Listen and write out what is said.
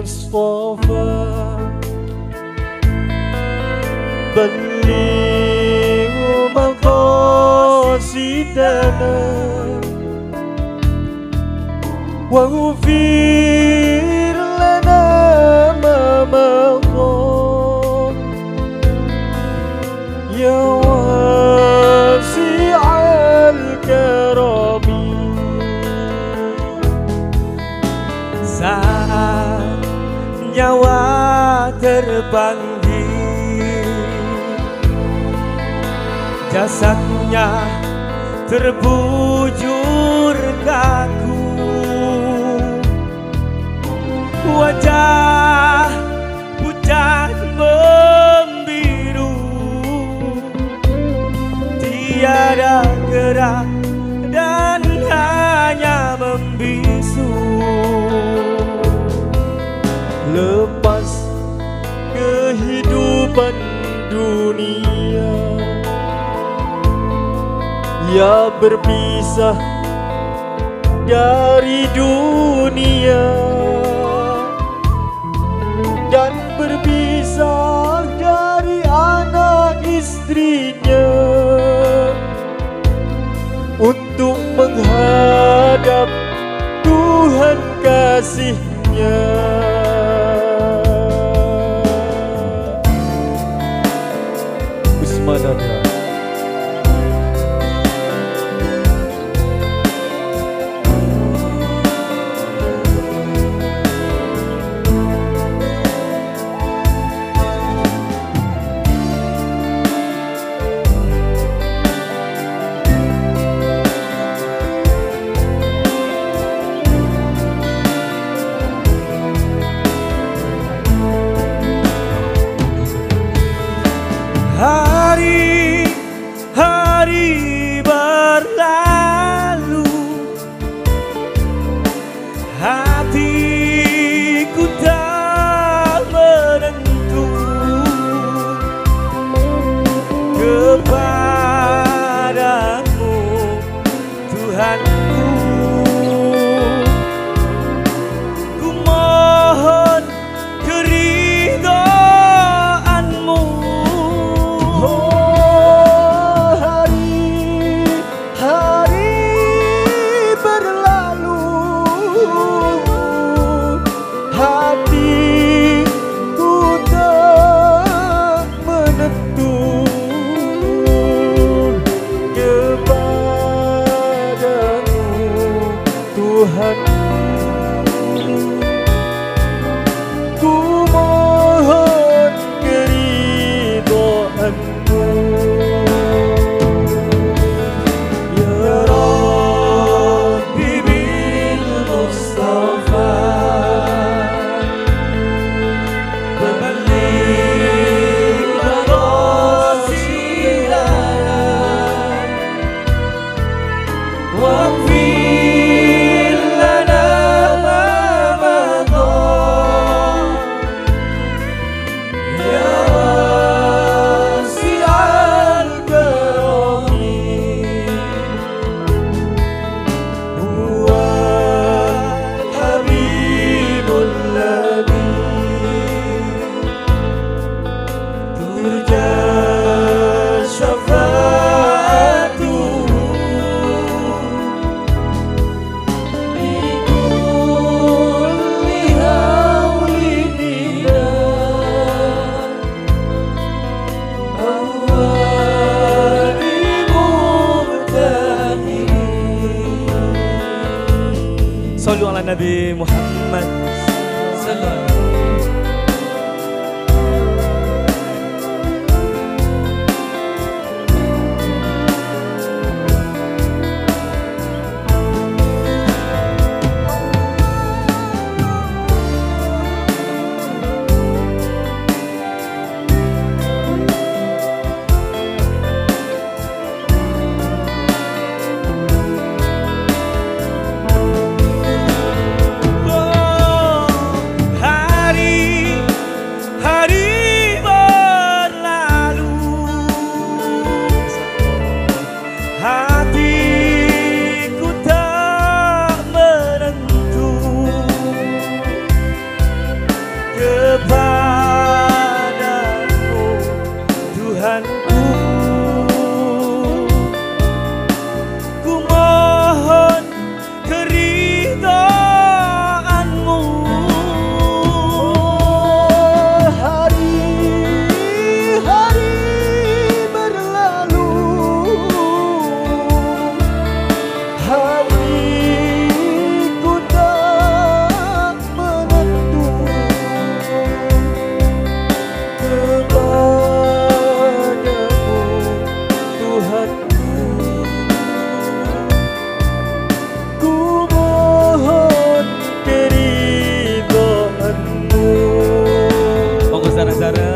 Mustafa بلغ مقاصدنا واغفر لنا ما مضى. يا واسع الكرم. Saat nyawa terpanggil Jasadnya terbujur kaku. Wajah pucat membiru. Tiada gerak dan hanya membisu Ya berpisah dari dunia Dan berpisah dari anak istrinya Untuk menghadap Tuhan kasihnya. Usmadana Tuhan النبي محمد صلى الله عليه وسلم. Zara, Zara.